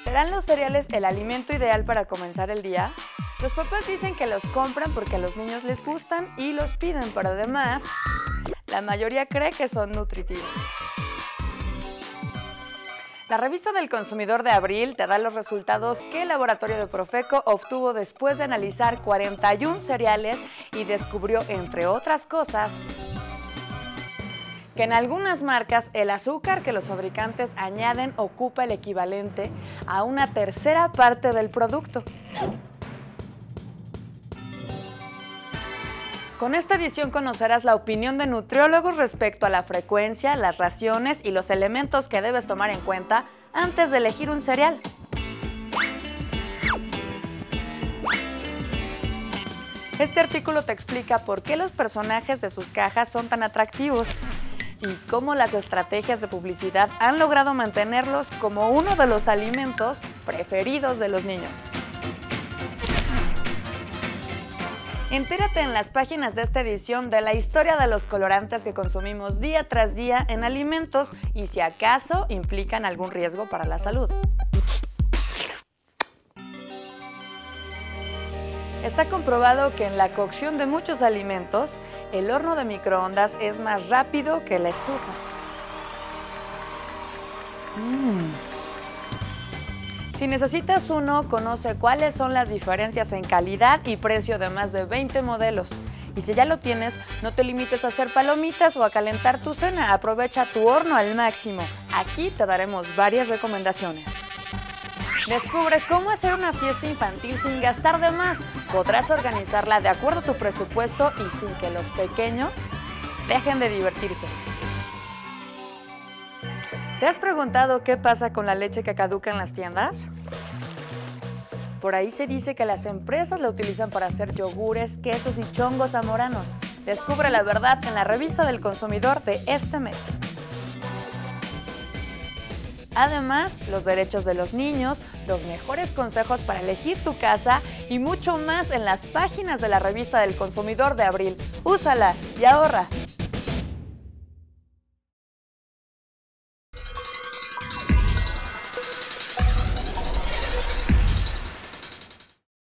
¿Serán los cereales el alimento ideal para comenzar el día? Los papás dicen que los compran porque a los niños les gustan y los piden, pero además la mayoría cree que son nutritivos. La revista del consumidor de abril te da los resultados que el laboratorio de Profeco obtuvo después de analizar 41 cereales y descubrió, entre otras cosas, que en algunas marcas el azúcar que los fabricantes añaden ocupa el equivalente a una tercera parte del producto. Con esta edición conocerás la opinión de nutriólogos respecto a la frecuencia, las raciones y los elementos que debes tomar en cuenta antes de elegir un cereal. Este artículo te explica por qué los personajes de sus cajas son tan atractivos y cómo las estrategias de publicidad han logrado mantenerlos como uno de los alimentos preferidos de los niños. Entérate en las páginas de esta edición de la historia de los colorantes que consumimos día tras día en alimentos y si acaso implican algún riesgo para la salud. Está comprobado que en la cocción de muchos alimentos, el horno de microondas es más rápido que la estufa. Mm. Si necesitas uno, conoce cuáles son las diferencias en calidad y precio de más de 20 modelos. Y si ya lo tienes, no te limites a hacer palomitas o a calentar tu cena. Aprovecha tu horno al máximo. Aquí te daremos varias recomendaciones. Descubre cómo hacer una fiesta infantil sin gastar de más. Podrás organizarla de acuerdo a tu presupuesto y sin que los pequeños dejen de divertirse. ¿Te has preguntado qué pasa con la leche que caduca en las tiendas? Por ahí se dice que las empresas la utilizan para hacer yogures, quesos y chongos zamoranos. Descubre la verdad en la revista del consumidor de este mes. Además, los derechos de los niños, los mejores consejos para elegir tu casa y mucho más en las páginas de la revista del consumidor de abril. Úsala y ahorra.